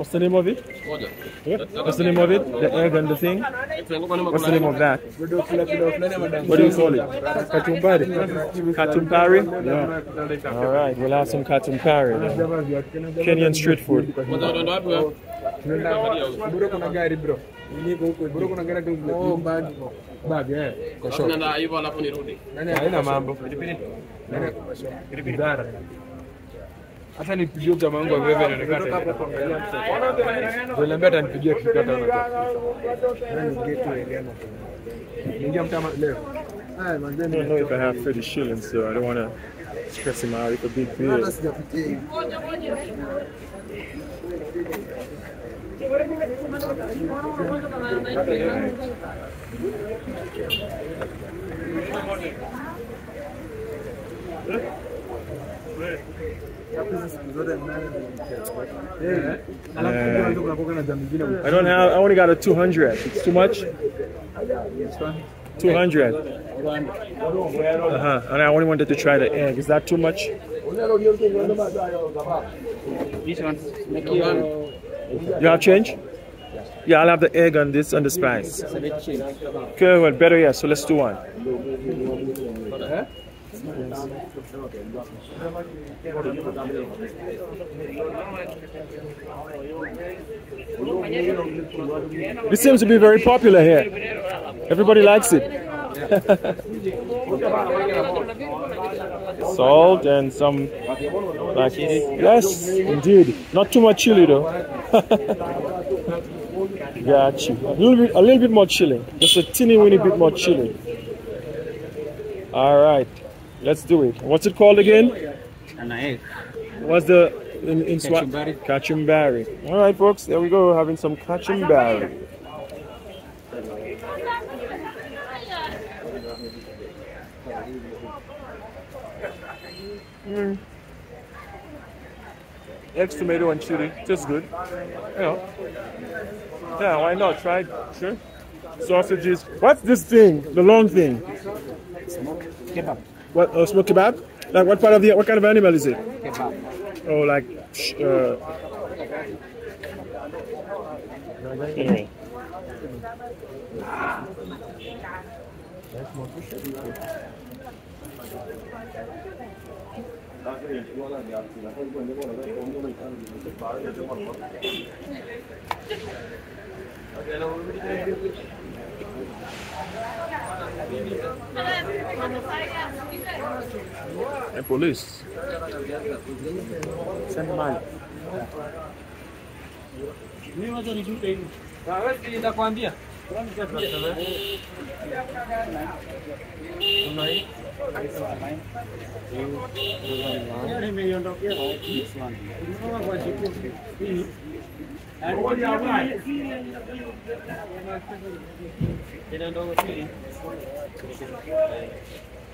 What's the name of it? What's the name of it? The egg and the thing? What's the name of that? What do you call it? Kachumbari. Katumpari? Yeah. All right, we'll have some katumpari. then. Kenyan street food. Bro kuna gari bro. Bro kuna gari tu. Bag. Bag. Kwa shop. Nani haina mambo. Bidara. Hata nipigie jamaa wangu wa veve inaonekana. Niliambia atanipigia kikata na. Ningia mtama leo. I don't know if I have 30 shillings, so I don't want to stress him out. It's a big bill. I don't have, I only got a 200. It's too much? 200. Uh-huh. And I only wanted to try the egg. Is that too much? This one. You have change? Yeah, I'll have the egg on this and the spice. Okay, well, better, yeah. So let's do one. This seems to be very popular here. Everybody likes it. Salt and some like yes, indeed. Not too much chili though. Got you. A little bit, a little bit more chili. Just a teeny weeny bit more chili. All right, let's do it. What's it called again? An egg. What's the in, in Swat? Kachumbari. Kachumbari. All right, folks. There we go. Having some kachumbari. Mm. Eggs, tomato, and chili. Tastes good. You know. Yeah, why not? Try it. Sure. Sausages. What's this thing? The long thing. Kebab. What? Uh, smoked kebab? Like what part of the? What kind of animal is it? Kebab. Oh, like. Uh, anyway. And police. Send money. Nitakwambia.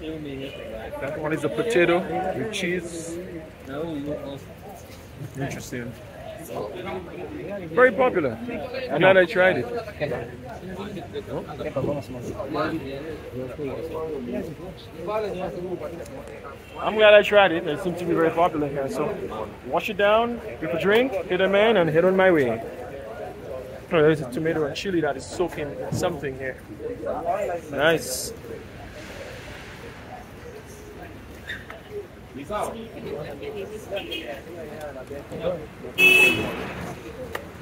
That one is a potato with cheese. Interesting. Very popular. I'm glad I tried it. I'm glad I tried it. It seems to be very popular here. So wash it down with a drink, hit a man, and head on my way. Oh, there's a tomato and chili that is soaking something here. Nice. Thank you.